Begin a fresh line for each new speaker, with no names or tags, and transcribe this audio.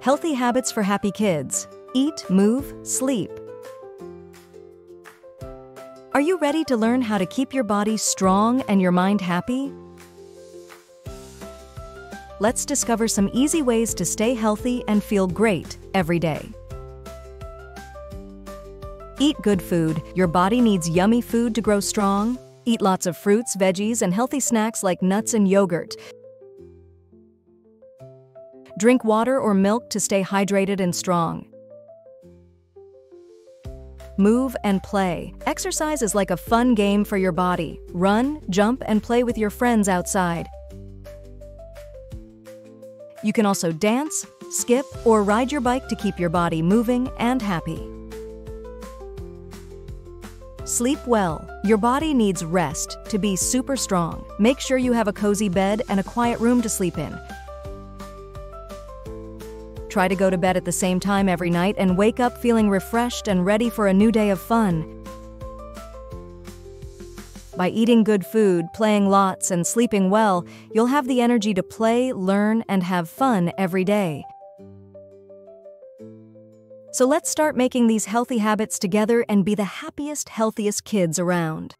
Healthy habits for happy kids. Eat, move, sleep. Are you ready to learn how to keep your body strong and your mind happy? Let's discover some easy ways to stay healthy and feel great every day. Eat good food. Your body needs yummy food to grow strong. Eat lots of fruits, veggies, and healthy snacks like nuts and yogurt. Drink water or milk to stay hydrated and strong. Move and play. Exercise is like a fun game for your body. Run, jump, and play with your friends outside. You can also dance, skip, or ride your bike to keep your body moving and happy. Sleep well. Your body needs rest to be super strong. Make sure you have a cozy bed and a quiet room to sleep in. Try to go to bed at the same time every night and wake up feeling refreshed and ready for a new day of fun. By eating good food, playing lots, and sleeping well, you'll have the energy to play, learn, and have fun every day. So let's start making these healthy habits together and be the happiest, healthiest kids around.